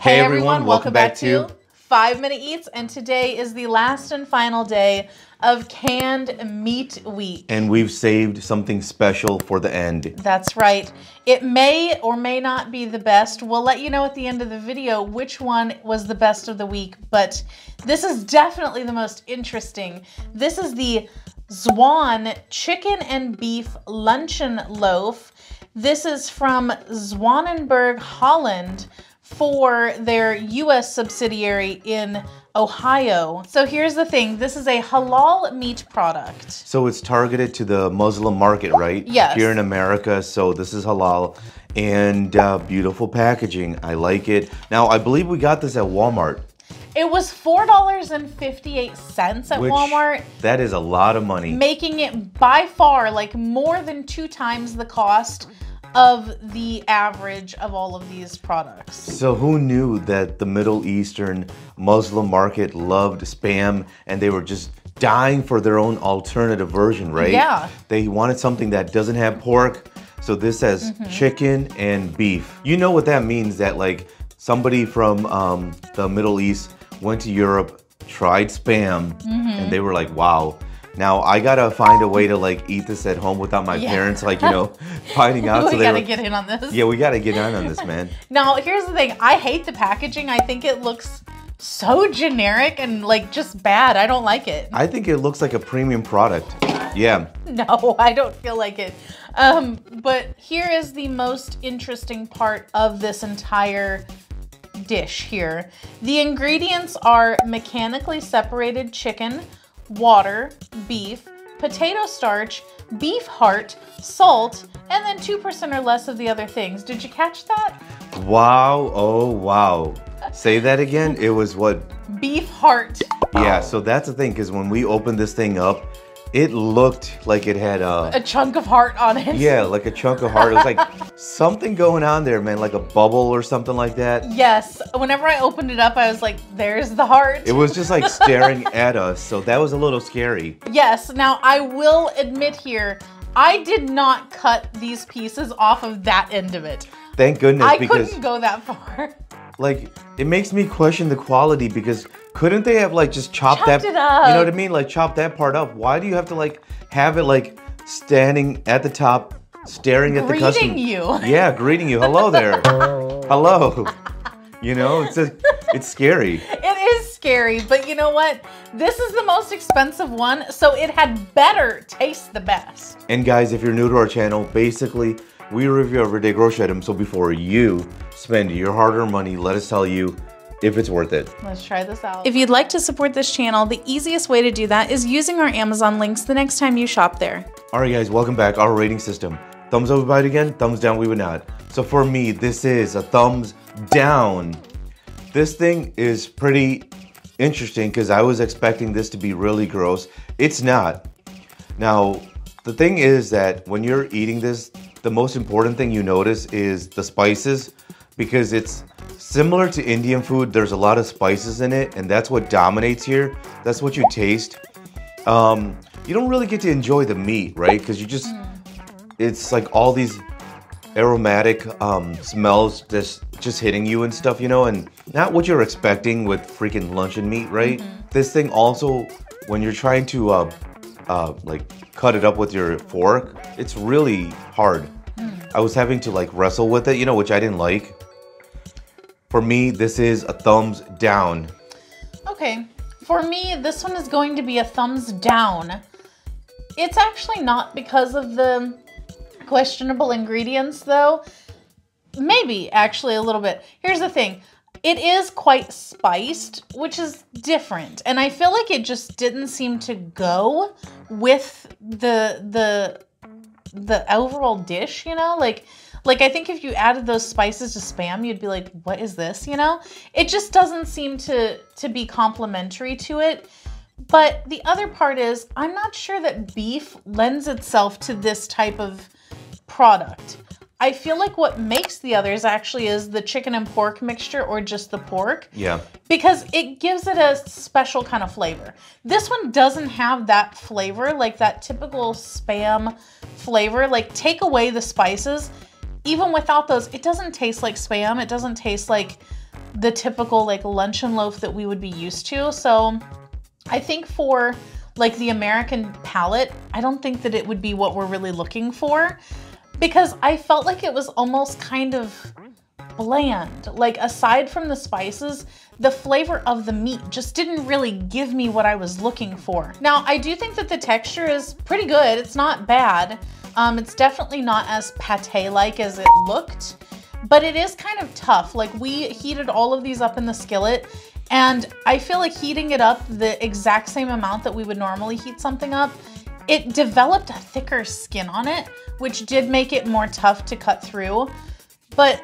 Hey, everyone, welcome, back, to Five Minute Eats, and today is the last and final day of canned meat week. And we've saved something special for the end. That's right. It may or may not be the best. We'll let you know at the end of the video which one was the best of the week, but this is definitely the most interesting. This is the Zwan chicken and beef luncheon loaf. This is from Zwanenburg, Holland for their US subsidiary in Ohio. So here's the thing this is a halal meat product. So it's targeted to the Muslim market, right? Yes. Here in America. So this is halal and uh, beautiful packaging. I like it. Now, I believe we got this at Walmart. It was $4.58 at Which, Walmart, That is a lot of money. making it by far like more than two times the cost of the average of all of these products. So who knew that the Middle Eastern Muslim market loved spam and they were just dying for their own alternative version, right? Yeah. They wanted something that doesn't have pork. So this has Mm-hmm. chicken and beef. You know what that means that like somebody from um, the Middle East went to Europe, tried spam, Mm-hmm. and they were like, wow. Now I gotta find a way to like eat this at home without my Yeah. parents like, you know, finding out. we so gotta were- get in on this. yeah, we gotta get in on this, man. Now, here's the thing. I hate the packaging. I think it looks so generic and like just bad. I don't like it. I think it looks like a premium product. Yeah. No, I don't feel like it. Um, but here is the most interesting part of this entire dish here. The ingredients are mechanically separated chicken, water, beef, potato starch, beef heart, salt, and then 2% or less of the other things. Did you catch that? Wow. Oh, wow. Say that again. It was what? Beef heart. Yeah. So that's the thing, because when we opened this thing up, it looked like it had a A chunk of heart on it. yeah, like a chunk of heart. It was like something going on there, man, like a bubble or something like that. Yes. Whenever I opened it up, I was like, there's the heart. It was just like staring at us, so that was a little scary. Yes. Now, I will admit here, I did not cut these pieces off of that end of it. Thank goodness, I because couldn't go that far. like it makes me question the quality because couldn't they have like just chopped Chopped that you know what i mean like chop that part up why do you have to like have it like standing at the top staring at the customer? Greeting you. yeah greeting you hello there hello you know it's a, it's scary It is scary, but you know what? This is the most expensive one, so it had better taste the best. and guys if you're new to our channel basically we review everyday grocery items so before you spend your hard-earned money let us tell you if it's worth it Let's try this out. If you'd like to support this channel, the easiest way to do that is using our Amazon links the next time you shop there. All right, guys, welcome back. Our rating system. Thumbs up, we buy it again. Thumbs down, we would not. So for me, this is a thumbs down. This thing is pretty interesting because I was expecting this to be really gross. It's not. Now, the thing is that when you're eating this, the most important thing you notice is the spices because it's similar to Indian food. There's a lot of spices in it, and that's what dominates here. That's what you taste. Um, you don't really get to enjoy the meat, right? Because you just, it's like all these aromatic um, smells just just hitting you and stuff, you know, and not what you're expecting with freaking luncheon meat, right? This thing also, when you're trying to uh, uh, like cut it up with your fork, it's really hard. I was having to like wrestle with it, you know, which I didn't like. For me, this is a thumbs down. Okay. For me, this one is going to be a thumbs down. It's actually not because of the questionable ingredients, though. Maybe, actually, a little bit. Here's the thing it is quite spiced, which is different. And I feel like it just didn't seem to go with the, the, the overall dish, you know? Like, like I think if you added those spices to spam, you'd be like, "What is this?" You know? It just doesn't seem to to be complementary to it. But the other part is, I'm not sure that beef lends itself to this type of product. I feel like what makes the others actually is the chicken and pork mixture or just the pork Yeah. because it gives it a special kind of flavor. This one doesn't have that flavor, like that typical spam flavor. Like, take away the spices, even without those, it doesn't taste like spam. It doesn't taste like the typical like luncheon loaf that we would be used to. So I think for like the American palate, I don't think that it would be what we're really looking for because I felt like it was almost kind of bland. Like aside from the spices, the flavor of the meat just didn't really give me what I was looking for. Now, I do think that the texture is pretty good. It's not bad. Um, it's definitely not as pate-like as it looked, but it is kind of tough. Like we heated all of these up in the skillet and I feel like heating it up the exact same amount that we would normally heat something up, it developed a thicker skin on it, which did make it more tough to cut through. But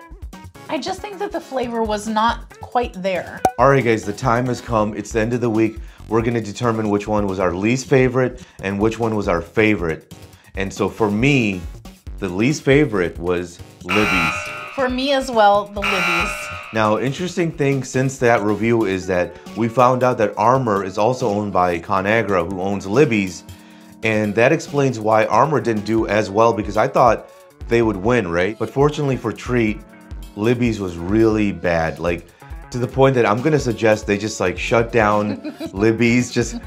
I just think that the flavor was not quite there. All right, guys, the time has come. It's the end of the week. We're gonna determine which one was our least favorite and which one was our favorite. And so for me, the least favorite was Libby's. For me as well, the Libby's. Now, interesting thing since that review is that we found out that Armour is also owned by ConAgra, who owns Libby's, and that explains why Armour didn't do as well because I thought they would win, right? But fortunately for Treet, Libby's was really bad, like to the point that I'm gonna suggest they just like shut down Libby's, just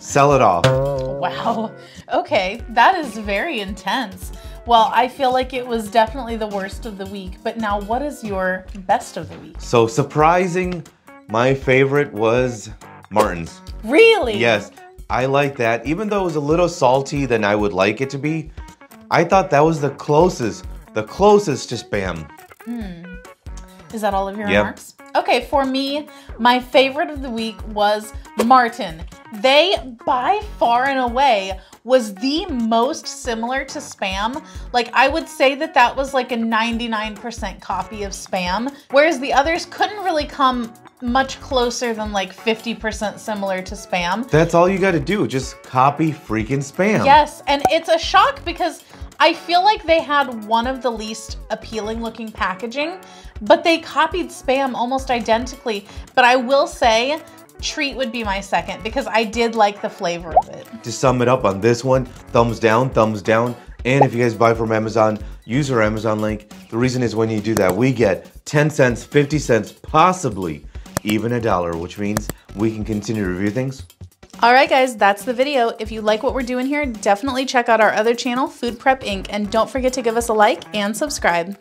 sell it off. Wow. Okay, that is very intense. Well, I feel like it was definitely the worst of the week, but now what is your best of the week? So surprising, my favorite was Martin's. Really? Yes, I like that. Even though it was a little salty than I would like it to be, I thought that was the closest, the closest to Spam. Hmm. Is that all of your Yep. remarks? Okay, for me, my favorite of the week was Martin. They, by far and away, was the most similar to Spam. Like, I would say that that was like a 99% copy of Spam, whereas the others couldn't really come much closer than like 50% similar to Spam. That's all you gotta do, just copy freaking Spam. Yes, and it's a shock because I feel like they had one of the least appealing looking packaging, but they copied Spam almost identically. But I will say, Treet would be my second because I did like the flavor of it. To sum it up on this one, thumbs down, thumbs down. And if you guys buy from Amazon, use our Amazon link. The reason is when you do that, we get 10 cents, 50 cents, possibly even a dollar, which means we can continue to review things All right, guys, that's the video. If you like what we're doing here, definitely check out our other channel, Food Prep Inc., and don't forget to give us a like and subscribe.